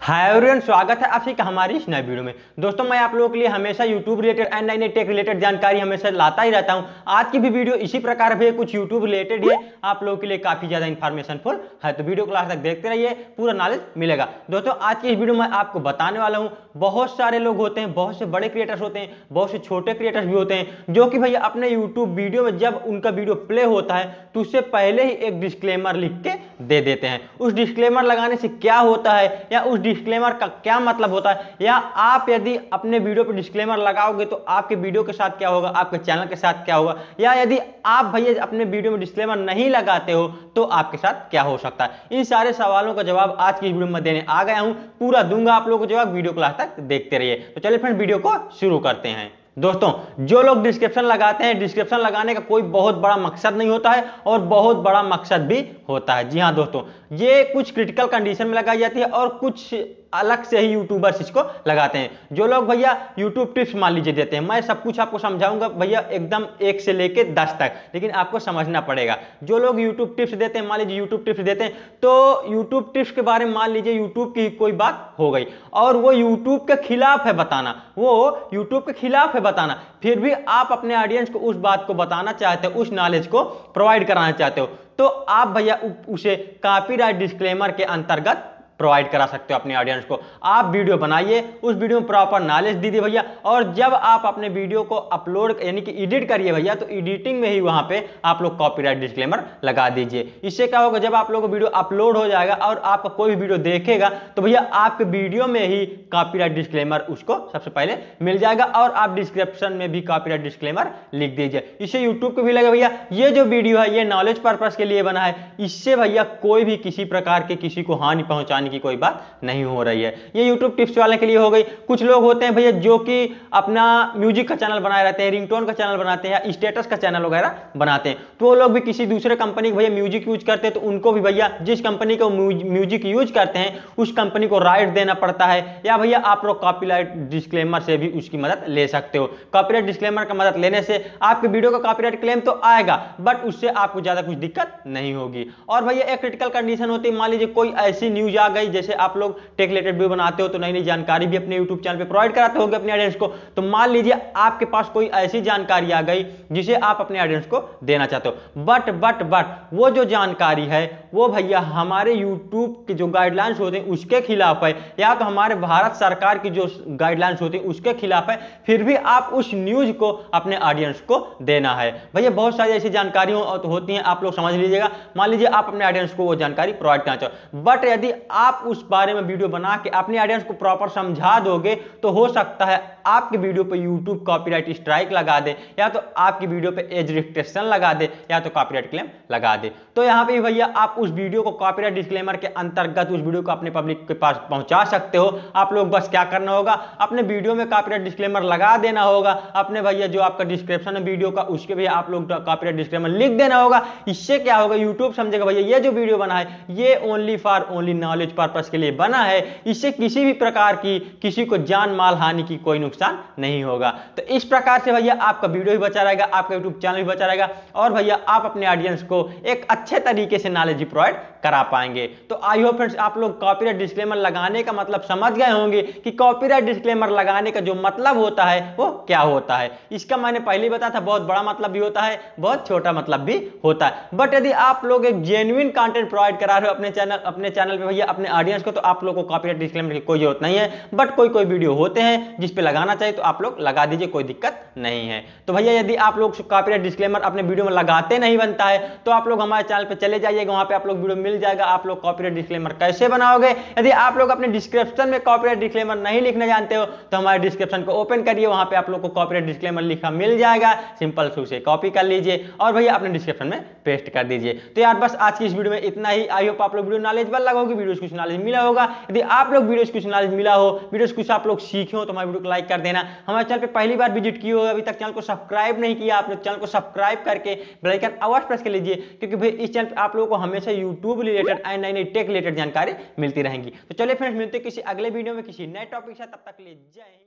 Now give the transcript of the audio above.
Hi everyone, स्वागत है आपकी हमारी इस नए वीडियो में। दोस्तों, मैं आप लोगों के लिए हमेशा यूट्यूब रिलेटेड एंड नई टेक रिलेटेड जानकारी हमेशा लाता ही रहता हूँ। आज की भी वीडियो इसी प्रकार भी कुछ यूट्यूब रिलेटेड है, आप लोगों के लिए काफ़ी ज़्यादा इन्फॉर्मेशनफुल है। तो वीडियो को लास्ट तक देखते रहिए, पूरा नॉलेज मिलेगा। दोस्तों, आज की इस वीडियो में आपको बताने वाला हूँ, बहुत सारे लोग होते हैं, बहुत से बड़े क्रिएटर्स होते हैं, बहुत से छोटे क्रिएटर्स भी होते हैं, जो कि भैया अपने यूट्यूब वीडियो में जब उनका वीडियो प्ले होता है तो उससे पहले ही एक डिस्क्लेमर लिख के दे देते हैं। उस डिस्क्लेमर लगाने से क्या होता है या उस डिस्क्लेमर का क्या मतलब होता है? या आप यदि अपने वीडियो पर डिस्क्लेमर लगाओगे तो आपके वीडियो के साथ क्या होगा? आपके चैनल के साथ क्या होगा? या यदि आप भैया अपने वीडियो में डिस्क्लेमर नहीं लगाते हो तो आपके साथ क्या हो सकता है? इन सारे सवालों का जवाब आज की वीडियो में देने आ गया हूँ। पूरा दूँगा आप लोगों को जवाब वीडियो क्लास तक देखते रहिए। तो चलिए फ्रेंड वीडियो को शुरू करते हैं। दोस्तों, जो लोग डिस्क्रिप्शन लगाते हैं डिस्क्रिप्शन लगाने का कोई बहुत बड़ा मकसद नहीं होता है और बहुत बड़ा मकसद भी होता है। जी हाँ दोस्तों, ये कुछ क्रिटिकल कंडीशन में लगाई जाती है और कुछ अलग से ही यूट्यूबर्स इसको लगाते हैं। जो लोग भैया यूट्यूब टिप्स मान लीजिए देते हैं, मैं सब कुछ आपको समझाऊँगा भैया एकदम एक से लेके दस तक, लेकिन आपको समझना पड़ेगा। जो लोग यूट्यूब टिप्स देते हैं, मान लीजिए यूट्यूब टिप्स देते हैं तो यूट्यूब टिप्स के बारे में मान लीजिए यूट्यूब की कोई बात हो गई, और वो यूट्यूब के खिलाफ है बताना, वो यूट्यूब के खिलाफ है बताना, फिर भी आप अपने ऑडियंस को उस बात को बताना चाहते हो, उस नॉलेज को प्रोवाइड कराना चाहते हो तो आप भैया उसे कॉपीराइट डिस्क्लेमर के अंतर्गत प्रोवाइड करा सकते हो अपने ऑडियंस को। आप वीडियो बनाइए, उस वीडियो में प्रॉपर नॉलेज दीजिए भैया, और जब आप अपने वीडियो को अपलोड यानी कि एडिट करिए भैया तो एडिटिंग में ही वहाँ पे आप लोग कॉपीराइट डिस्क्लेमर लगा दीजिए। इससे क्या होगा, जब आप लोग वीडियो अपलोड हो जाएगा और आपका कोई भी वीडियो देखेगा तो भैया आपके वीडियो में ही कॉपीराइट डिस्क्लेमर उसको सबसे पहले मिल जाएगा और आप डिस्क्रिप्शन में भी कॉपीराइट डिस्क्लेमर लिख दीजिए। इससे यूट्यूब को भी लगे भैया, ये जो वीडियो है, ये नॉलेज पर्पज के लिए बना है। इससे भैया कोई भी किसी प्रकार के किसी को हानि पहुँचाने की कोई बात नहीं हो रही है। ये यूट्यूब टिप्स वाले के लिए हो गई। कुछ लोग होते हैं भैया जो कि अपना म्यूज़िक का चैनल बनाए रहते हैं रिंगटोन का चैनल बनाते हैं स्टेटस का चैनल वगैरह बनाते हैं। तो वो लोग भी किसी दूसरे कंपनी भैया म्यूज़िक यूज़ करते हैं तो उनको भी भैया जिस कंपनी का म्यूज़िक यूज़ करते हैं, उस कंपनी को राइट देना पड़ता है या भैया, आप लोग कॉपीराइट डिस्क्लेमर से भी उसकी मदद ले सकते हो। कॉपीराइट डिस्क्लेमर का मदद लेने से आपके वीडियो का कॉपीराइट क्लेम तो आएगा बट उससे आपको ज़्यादा कुछ दिक्कत नहीं होगी। और भैया, एक क्रिटिकल कंडीशन होती है, मान लीजिए कोई ऐसी न्यूज़ आ गई, जैसे आप लोग टेक रिलेटेड वीडियो बनाते हो तो नई नई जानकारी भी अपने यूट्यूब चैनल पे प्रोवाइड कराते होगे अपने ऑडियंस को। तो मान लीजिए आपके पास कोई ऐसी जानकारी आ गई, जिसे आप अपने ऑडियंस को देना चाहते हो। बट बट बट वो जो जानकारी है, वो भैया हमारे यूट्यूब के जो गाइडलाइंस होते हैं, उसके खिलाफ है। या तो हमारे भारत सरकार की जो गाइडलाइंस होती है, उसके खिलाफ है। फिर भी आप उस न्यूज़ को, अपने ऑडियंस को देना है। भैया, बहुत सारी ऐसी जानकारी होती हैं, आप लोग समझ लीजिएगा। मान लीजिए आप अपने ऑडियंस को वो जानकारी प्रोवाइड करना चाहो। बट यदि आप उस बारे में वीडियो बना के अपने ऑडियंस को प्रॉपर समझा दोगे तो हो सकता है आपके वीडियो पे यूट्यूब कॉपीराइट स्ट्राइक लगा दे, या तो आपकी वीडियो पे एज रिस्ट्रिक्शन लगा दे, या तो कॉपीराइट क्लेम लगा दे। तो यहाँ पे भैया, आप उस वीडियो को कॉपीराइट डिस्क्लेमर के अंतर्गत उस वीडियो को अपने पब्लिक के पास पहुँचा सकते हो। आप बस क्या करना होगा? अपने वीडियो में कॉपीराइट डिस्क्लेमर लगा देना होगा। अपने भैया जो आपका डिस्क्रिप्शन है वीडियो का, उसके भी आप लोग कॉपीराइट डिस्क्लेमर लिख देना होगा। इससे क्या होगा? यूट्यूब समझेगा, भैया, ये जो वीडियो बना है, ये only for only knowledge purpose के लिए बना है। इससे किसी भी प्रकार की, किसी को जान माल हानि की कोई नुकसान नहीं होगा। तो इस प्रकार से भैया आपका वीडियो भी बचा रहेगा, आपका यूट्यूब चैनल भी बचा रहेगा और भैया आप अपने ऑडियंस को एक अच्छे तरीके से नॉलेज प्रोवाइड करा पाएँगे। तो आई होप फ्रेंड्स आप लोग कॉपीराइट डिस्क्लेमर लगाने का मतलब समझ गए होंगे। कि कॉपीराइट डिस्क्लेमर लगाने का जो मतलब होता है, वो क्या होता है? इसका मैंने पहले बताया था, बहुत बड़ा मतलब भी होता है, बहुत छोटा मतलब भी होता है। बट यदि आप लोग एक जेन्युइन कंटेंट प्रोवाइड करा रहे हो अपने चैनल अपने चैनल पे भैया, अपने ऑडियंस को तो आप लोग को कॉपीराइट डिस्क्लेमर की कोई ज़रूरत नहीं है। बट कोई कोई वीडियो होते हैं, जिस पे लगाना चाहिए तो आप लोग लगा दीजिए, कोई दिक्कत नहीं है। तो भैया, यदि आप लोग कॉपीराइट डिस्क्लेमर अपने वीडियो में लगाते नहीं बनता है तो आप लोग हमारे चैनल पर चले जाइएगा, वहाँ पे आप लोग वीडियो मिल जाएगा। आप लोग कॉपीराइट डिस्क्लेमर कैसे बनाओगे? यदि आप लोग अपने डिस्क्रिप्शन में कॉपीराइट डिस्क्लेमर नहीं लिखना जानते हो तो हमारे डिस्क्रिप्शन को ओपन करिए, वहाँ पे आप लोग को कॉपीराइट डिस्क्लेमर लिखा मिल जाएगा। सिंपल से उसे कॉपी कर लीजिए और भैया अपने डिस्क्रिप्शन में पेस्ट कर दीजिए। तो यार बस आज की इस वीडियो में इतना ही। आई होप आप लोग वीडियो नॉलेजबल लगा होगी वीडियो कुछ नॉलेज मिला होगा। यदि आप लोग वीडियो कुछ नॉलेज मिला हो वीडियो कुछ आप लोग सीखे हो तो हमारे वीडियो को लाइक कर देना। हमारे चैनल पे पहली बार विज़िट किए हो, अभी तक चैनल को सब्सक्राइब नहीं किया, आप लोग चैनल को सब्सक्राइब करके बेल आइकन अवश्य प्रेस कर लीजिए, क्योंकि भाई इस चैनल पे आप लोगों को हमेशा यूट्यूब रिलेटेड एंड नई नई टेक रिलेटेड जानकारी मिलती रहेंगी। तो चलिए फ्रेंड्स मिलते किसी अगले वीडियो में किसी नए टॉपिक से तब तक ले जय